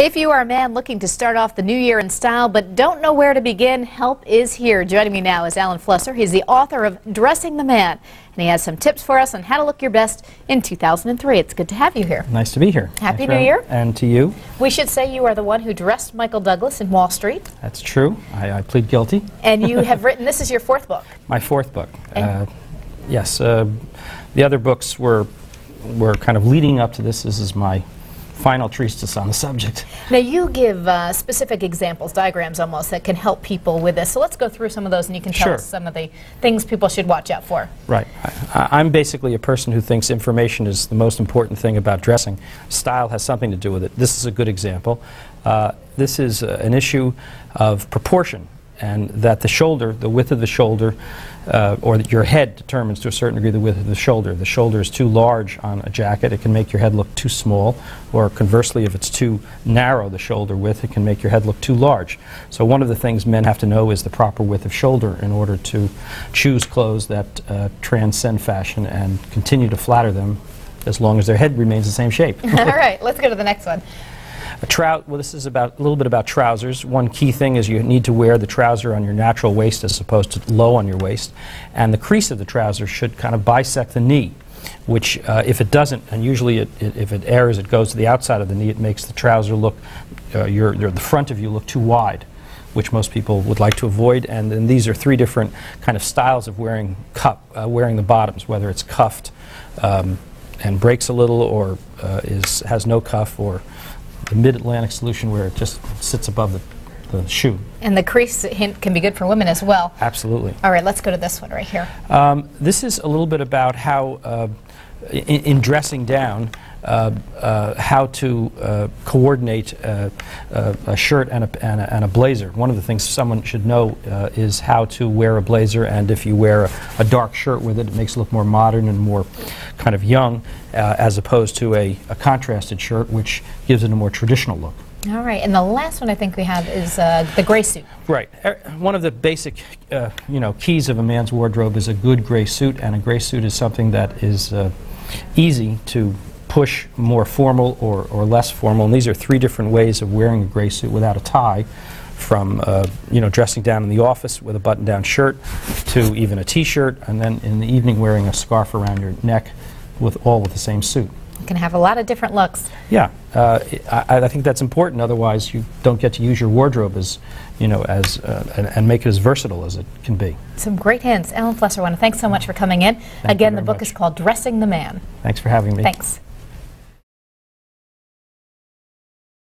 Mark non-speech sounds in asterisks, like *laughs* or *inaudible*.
If you are a man looking to start off the new year in style but don't know where to begin, help is here. Joining me now is Alan Flusser. He's the author of Dressing the Man, and he has some tips for us on how to look your best in 2003. It's good to have you here. Nice to be here. Happy Thanks New Year. And to you. We should say you are the one who dressed Michael Douglas in Wall Street, That's true. I, I plead guilty. and you have *laughs* written, this is your fourth book. My fourth book. Uh, yes. Uh, the other books were were kind of leading up to this. This is my final treatise on the subject. Now, you give uh, specific examples, diagrams almost, that can help people with this. So let's go through some of those, and you can tell Sure. us some of the things people should watch out for. Right. I, I'm basically a person who thinks information is the most important thing about dressing. Style has something to do with it. This is a good example. Uh, this is uh, an issue of proportion, and that the shoulder, the width of the shoulder, uh, or that your head determines to a certain degree the width of the shoulder. The shoulder is too large on a jacket, it can make your head look too small, or conversely, if it's too narrow, the shoulder width, it can make your head look too large. So one of the things men have to know is the proper width of shoulder in order to choose clothes that uh, transcend fashion and continue to flatter them as long as their head remains the same shape. *laughs* All right, let's go to the next one. A trou- well, this is about a little bit about trousers. One key thing is you need to wear the trouser on your natural waist as opposed to low on your waist, and the crease of the trouser should kind of bisect the knee. Which, uh, if it doesn't, and usually it, it, if it errs, it goes to the outside of the knee. It makes the trouser look, uh, your, your, the front of you look too wide, which most people would like to avoid. And then these are three different kind of styles of wearing cup, uh, wearing the bottoms, whether it's cuffed um, and breaks a little, or uh, is has no cuff, or the mid-Atlantic solution where it just sits above the, the shoe. And the crease hint can be good for women as well. Absolutely. All right, let's go to this one right here. Um, this is a little bit about how, uh, in, in dressing down, uh, uh, how to uh, coordinate uh, uh, a shirt and a, and, a, and a blazer. One of the things someone should know uh, is how to wear a blazer, and if you wear a, a dark shirt with it, it makes it look more modern and more kind of young, uh, as opposed to a, a contrasted shirt, which gives it a more traditional look. All right, and the last one I think we have is uh, the gray suit. Right. One of the basic, uh, you know, keys of a man's wardrobe is a good gray suit, and a gray suit is something that is uh, easy to push more formal or, or less formal. And these are three different ways of wearing a gray suit without a tie, from uh, you know dressing down in the office with a button-down shirt to even a T-shirt, and then in the evening wearing a scarf around your neck, with all with the same suit. You can have a lot of different looks. Yeah, uh, I, I think that's important. Otherwise, you don't get to use your wardrobe as, you know, as uh, and, and make it as versatile as it can be. Some great hints. Alan Flusser, I want to thank so much for coming in. Again, you the book much. is called Dressing the Man. Thanks for having me. Thanks.